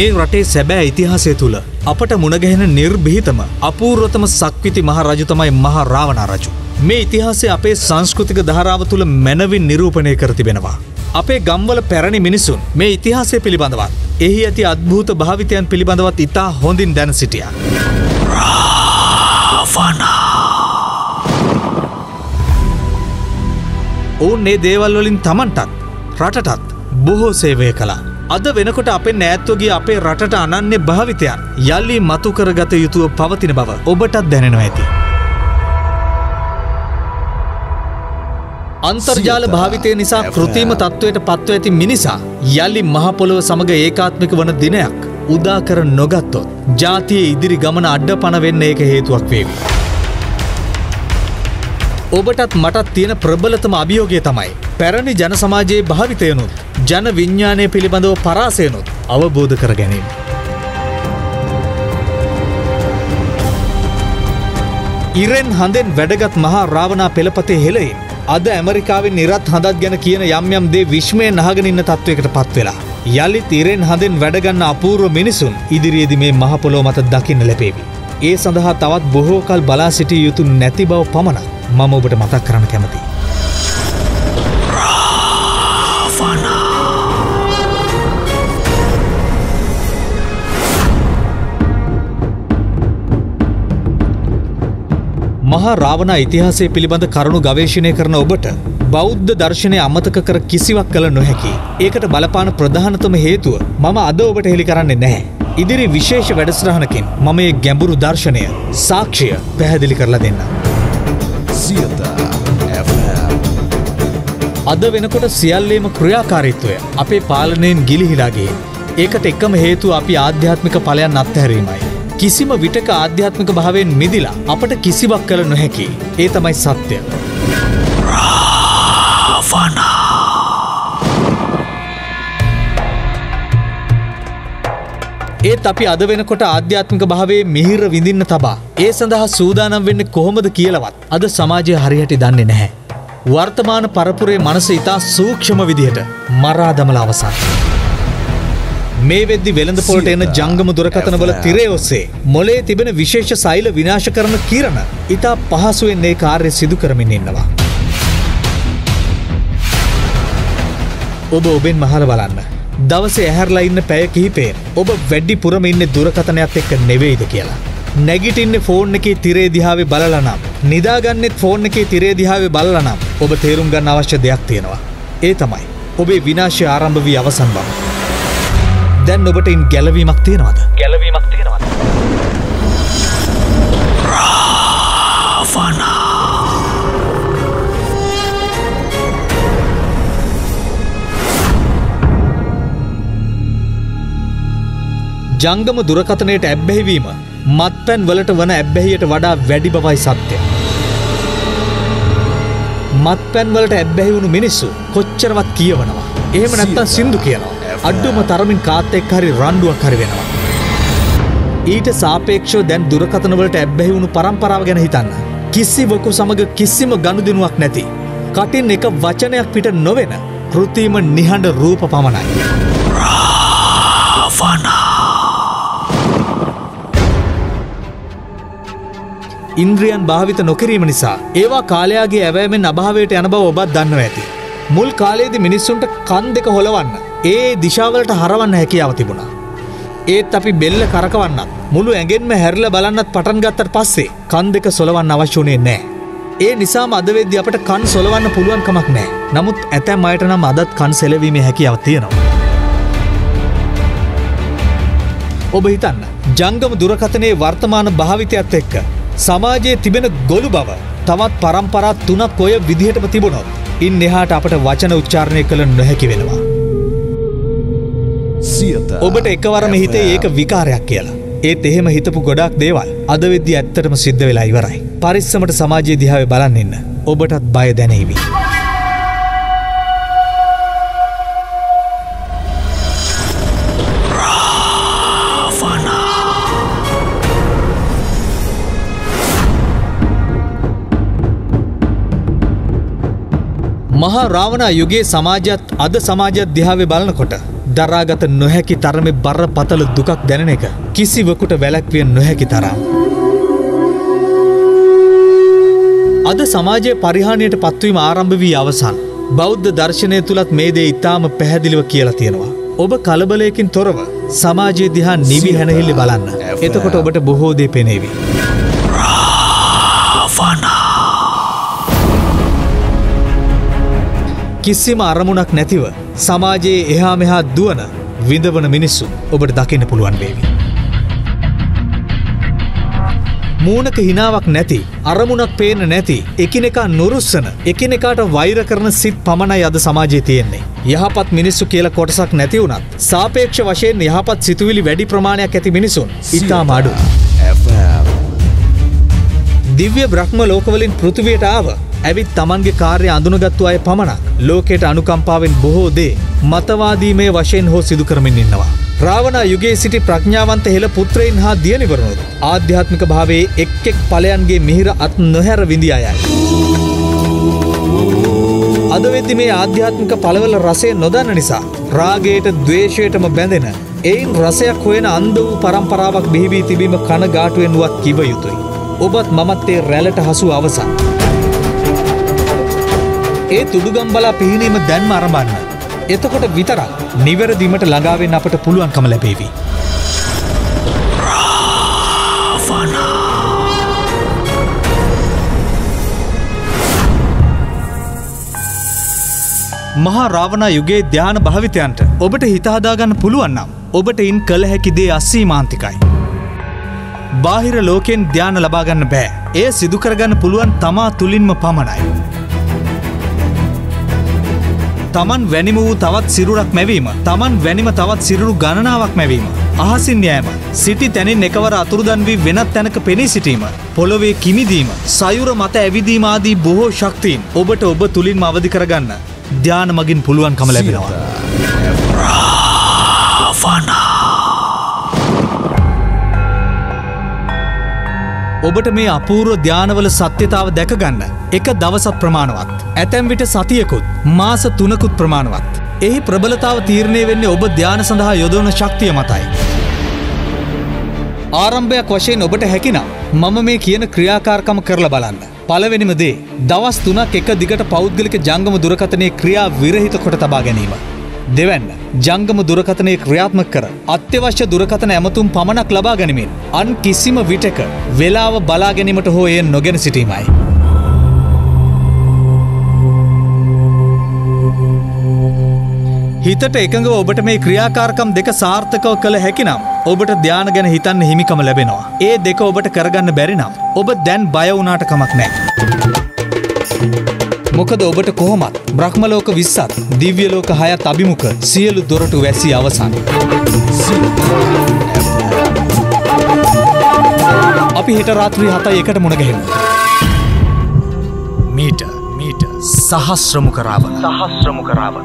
මේ රටේ සැබෑ ඉතිහාසය තුළ අපට මුණගැහෙන නිර්භීතම අපූර්වතම සක්විති මහ රජු තමයි මහ රාවණ රජු. මේ ඉතිහාසය අපේ සංස්කෘතික ධාරාව තුළ මැනවින් නිරූපණය කර තිබෙනවා. අපේ ගම්වල පැරණි මිනිසුන් මේ ඉතිහාසය පිළිබඳවත්. එහි ඇති අත්භූත භාවිතයන් පිළිබඳවත් ඉතා හොඳින් දැන සිටිය. ඔවුන් ඒ දේවල් වලින් තමන්ටත් රටටත් බොහෝ සේවය කළා. අද වෙනකොට අපේ නෑත්වගේ අපේ රටට අනන්‍ය භාවිතයන් යල්ලි මතු කරගත යුතුව පවතින බව ඔබටත් දැනෙනවා ඇති. අන්තර්ජාල භාවිතය නිසා කෘතිම තත්ත්වයට පත්ව ඇති මිනිසා යල්ලි මහපොළොව සමඟ ඒකාත්මික වන දිනයක් උදාකර නොගත්තොත් ජාතිය ඉදිරි ගමන අඩ්ඩ පණවෙන්න ඒක හේතුවක් වේවි. ඔබටත් මටත් තියෙන ප්‍රබලතම අභියෝගය තමයි. පැරණි ජන සමාජයේ භාවිතයනුත් ජන විඤ්ඥානය පිළිබඳව පරාසයනුත් අවබෝධ කර ගැනීම. ඉරෙන් හඳෙන් වැඩගත් මහා රාවනා පෙළපතේ හෙළයින් අද ඇමරිකාවෙන් නිරත් හඳත් ගැන කියන යම් යම් දේ විශ්මය නහගනින්න තත්ත්වයකට පත්වෙලා. යළි තිරෙන් හඳෙන් වැඩගන්න අපූර්ව මිනිසුන් ඉදිරියේදි මේ මහපොලෝ මත දකින්න ලැබේවි. ඒ සඳහා තවත් බොහෝ කල් බලා සිටිය යුතු නැති බව පමණක් මම ඔබට මතක් කරන්න කැමති. මහා රාවණ ඉතිහාසය පිළිබඳ කරුණු ගවේශණය කරන ඔබට බෞද්ධ දර්ශනය අමතක කර කිසිවක් කළ නොහැකි. ඒකට බලපාන ප්‍රධානතම හේතුව මම අද ඔබට හෙළි කරන්නේ නැහැ. ඉදිරි විශේෂ වැඩස්්‍රහණකින් මම ඒ ගැඹුරු දර්ශනය සාක්ෂය පැහැදිලි කරලා දෙන්න. සියත අද වෙනකොට සියල්ලේම ක්‍රියාකාරිත්වය අපේ පාලනයෙන් ගිලිහිලාගේ. ඒකට එක්කම හේතු අපි ආධ්‍යාත්මික පලයන් අත්හැරීමයි. කිසිම විටක ආධ්‍යාත්මික භාවයෙන් මිදිලා අපට කිසිවක් කළ නොහැකි. ඒ තමයි සත්‍යය. ඒත් අපි අද වෙනකොට ආධ්‍යාත්මික භාවේ මිහිර විඳින්න තබා. ඒ සඳහා සූදානම් වෙන්න කොහොමද කියලවත් අද සමාජය හරිහටි දන්නේ නැහැ. වර්තමාන පරපුරේ මනස ඉතා සූක්ෂම විදිහට මරා දමල අවසන්. මේ වෙද්දි වෙළඳ පොලට එන ජංගම දුරකතනවල තිරේ ඔස්සේ මොලේ තිබෙන විශේෂ සෛල විනාශ කරන කිරණ ඉතා පහසුවෙන් ඒ කාර්ය සිදු කරමින් ඉන්නවා. ඔබ ඔබෙන් මහල බලන්න. දවසේ ඇහැරලා ඉන්න පැය කිහිපේ ඔබ වැඩි පුරම ඉන්න දුරකතනයක් එක්ක නෙවෙයිද කියලා. නැගිටින්න ෆෝන් එකේ තිරේ දිහාවේ බලලනම්. නිදාගන්නෙත් ෆෝන් එකේ තිරේ දිහාවේ බලලනම් ඔබ තේරුම් ගන්න අවශ්‍ය දෙයක් තියෙනවා. ඒ තමයි. ඔබේ විනාශය ආරම්භ වී අවසන් බව. දැන් ඔබට ඉන් ගැලවීමක් තියෙනවද ගැලවීමක් ජංගම දුරකතනයට ඇබ්බැහිවීම මත්පැන් වලට වන ඇබ්බැහියට වඩා වැඩි බවයි සත්‍යය. මත්පැන් වලට ඇබ්බැහිවුණු මිනිස්සු කොච්චරවත් කියවනවා. එහෙම නැත්තන් සිින්දු කියනවා. අඩ්ඩුම තරමින් කාත්තෙක් හරි රණ්ඩුවක් හරි වෙනවා. ඊට සාපේක්ෂෝ දැන් දුරකතනවලට ඇබ්බැහි වුණු පරම්පරාව ගැන හිතන්න. කිසිවකු සමඟ කිසිම ගණුදිනුවක් නැති. කටින් එක වචනයක් පිට නොවෙන කෘතිීම නිහඬ රූප පමණයි. ඉන්ද්‍රියන් භාවිත නොකිරීම නිසා ඒවා කාලයාගේ ඇවෑමෙන් අභාවයට යන බව ඔබත් දන්නව ඇති. මුල් කාලයේද මිනිස්සුන්ට කන් දෙක හොලවන්න ඒ දිශාවලට හරවන්න හැකියාව තිබුණා. ඒත් අපි බෙල්ල කරකවන්නත් මුළු ඇගෙන්ම හැරල බලන්නත් පටන් ගත්තට පස්සේ කන් දෙක සොලවන්න අවශ්‍යනේ නෑ. ඒ නිසාම අදවෙද්‍ය අපට කන් සොලවන්න පුළුවන්කමක් නෑ. නමුත් ඇතැම් අයට නම් අදත් කන් සෙලවීමේ හැකියාව තියෙනවා. ඔබ හිතන්න ජංගම දුරකතනයේ වර්තමාන භාවිතයත් එක්ක සමාජයේ තිබෙන ගොළු බව තවත් පරම්පරා තුනක් ඔය විදිහටම තිබුණොත් ඉන් එහාට අපට වචන උච්චාරණය කළ නොහැකි වෙනවා. ඔබට එකවරම හිතේ ඒක විකාරයක් කියලා. ඒත් එහෙම හිතපු ගොඩක් දේවල් අද වෙද්දි ඇත්තටම සිද්ධ වෙලා ඉවරයි. පරිස්සමට සමාජයේ දිහාවේ බලන්න ඉන්න. ඔබටත් බය දැනෙවි. මහා රාවණ යුගේ සමාජත් අද සමාජත් දිහාවේ බලනකොට දරාගත නොහැකි තරමේ බර පතල දුකක් දැනෙන එක කිසිවකුට වැලැක්විය නොහැකි තරම්. අද සමාජයේ පරිහානියට පත්වීම ආරම්භ වී අවසන්. බෞද්ධ දර්ශනය තුළත් මේ දේ ඉතාම පැහැදිලිව කියලා තියෙනවා. ඔබ කලබලයකින් තොරව සමාජයේ දිහා නිවි හැනහිල්ලි බලන්න. එතකොට ඔබට බොහෝ දේ පෙනේවි. කිසිම අරමුණක් නැතිව සමාජයේ එහා මෙහා දුවන විඳවන මිනිස්සු ඔබට දකින්න පුළුවන් වේවි. මූනක හිනාවක් නැති අරමුණක් පේන නැති එකිනෙකා නොරුස්සන එකිනෙකාට වෛර කරන සිත් පමණයි අද සමාජයේ තියෙන්නේ. යහපත් මිනිස්සු කියල කොටසක් නැති වුණත් සාපේක්ෂ වශයෙන් යහපත් සිතුවිලි වැඩි ප්‍රමාණයක් ඇති මිනිසුන් ඉතා මාඩු. දිව්‍ය බ්‍රහ්ම ලෝකවලින් පෘතිවයට ආව ඇවිත් තමන්ගේ කාර්ය අඳුනගත්තු අය පමණක් ලෝකයට අනුකම්පාවෙන් බොහෝ දේ මතවාදීමේ වශයෙන් හෝ සිදු කරමින් ඉන්නවා. රාවණ යුගේ සිටි ප්‍රඥාවන්ත හෙළ පුත්‍රයින් හා දියනිවරණුත් ආධ්‍යාත්මික භාවේ එක් එක් පලයන්ගේ මිහිර අත් නොහැර විඳි අයයි. අද වෙද්දි මේ ආධ්‍යාත්මික පළවල රසය නොදන්න නිසා රාගයට දවේශයටම බැඳෙන එයින් රසයක් හොයෙන අන්ද වූ පරම්පරාවක් බිහිවී තිබීම කන ගාටුවෙන් වුවත් කිව යුතුයි. ඔබත් මමත්තේ රැලට හසු අවසන්. ඒ තුඩුගම්බලා පිහිනීම දැන්ම අරඹන්න. එතකොට විතරක් නිවැරදිීමට ළඟාවෙන් අපට පුළුවන්කම ලැබේවි. මහා රාවණ යුගේ ධ්‍යාන භාවිතයන්ට ඔබට හිතහදාගන්න පුළුවන්නම් ඔබට ඉන් කළ හැකිදේ අස්සී මාන්තිකයි. බාහිර ලෝකෙන් ධ්‍යාන ලබාගන්න බෑ එය සිදුකරගන්න පුළුවන් තමා තුළින්ම පමණයි. තමන් වැනිම වූ තවත් සිරුරක් මැවීම තමන් වැනිම තවත් සිරුරු ගණනාවක් මැවීම. අහසින් යෑම සිටි තැනින් එකවර අතුරුදන් වී වෙනත් තැනක පෙනී සිටීම පොළොවේ කිමිදීම සයුර මත ඇවිදීමාදී බොහෝ ශක්තිීන් ඔබට ඔබ තුළින්ම අවධි කරගන්න ධ්‍යාන මගින් පුළුවන්කම ලැබෙනවා. ඔබට මේ අපූර්ව ධ්‍යානවල සත්‍යතාව දැකගන්න එක දවසත් ප්‍රමාණවත්. ඇතැම් විට සතියකුත් මාස තුනකුත් ප්‍රමාණවත්. එහි ප්‍රබලතාව තීරණය වෙන්නේ ඔබ ධ්‍යාන සඳහා යොදවන ශක්තිය මතයි. ආරම්භයක් වශයෙන් ඔබට හැකිනම් මම මේ කියන ක්‍රියාකාරකම කරලා බලන්න. පළවෙනිම දේ දවස් තුනක් එක දිගට පෞද්ගලික ජංගම දුරකථනයේ ක්‍රියා විරහිත කොට තබා ගැනීම. දෙවැන්න ජංගම දුරකථනය ක්‍රියාත්ම කර අත්‍යවශ්‍ය දුරකථන ඇමතුම් පමණක් ලබා ගැනීමෙන් අන් කිසිම විටක වෙලාව බලා ගැනීමට හෝ එය නොගෙන සිටීමයි. හිතට එකඟ ඔබට මේ ක්‍රියාකාරකම් දෙක සාර්ථකව කළ හැකිනම් ඔබට ධ්‍යාන ගැන හිතන්න හිමිකම ලැබෙනවා. ඒ දෙක ඔබට කරගන්න බැරිනම් ඔබ දැන් බයවුනාට කමක් නෑ. මොකද ඔබට කොහොමත් බ්‍රහ්මලෝක විස්සත් දිව්‍යලෝක හයත් අභිමුඛ සියලු දොරටු වැසී අවසන්. අපි හිට රාත්‍රී හතයි එකට මුණගහෙමු. මීට මීට සහස්්‍රමු කරාවන සහස්්‍රමු කරාවන.